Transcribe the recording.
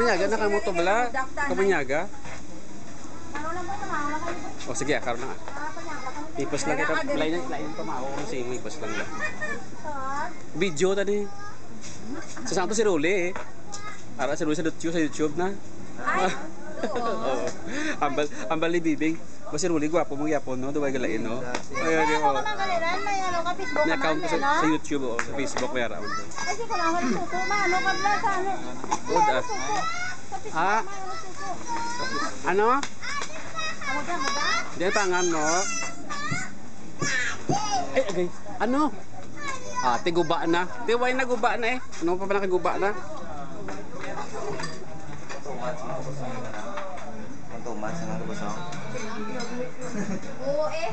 Kamunyaga na ka mo to bala? Kamunyaga? O sige, akaroon na. Ipos lang kita. Lain lain pa mao kung sino ipos lang lang. Video tadi. Sa saan to si Role eh. Ara si Role sa YouTube, sa YouTube na. Oo. Ambal ambal ni Bibing. Ba si Role gwapo mo gyapon no, duway galain no. Ayun May yun. ano oh. ka ng galiran? May ano Facebook May account ko man, sa, ano? sa YouTube o sa Facebook may around. Ko lang ako suko. Maano ka ba sa ano? Good, ah. Sa Ah. may ano suko. Ano? Ano ka, ano ba? Di tangan no. Ay, agay. Ano? Ah, tiguba na. Di way na guba na eh. Ano pa ba nakaguba na? Tumat sa mga kusong. Oo eh.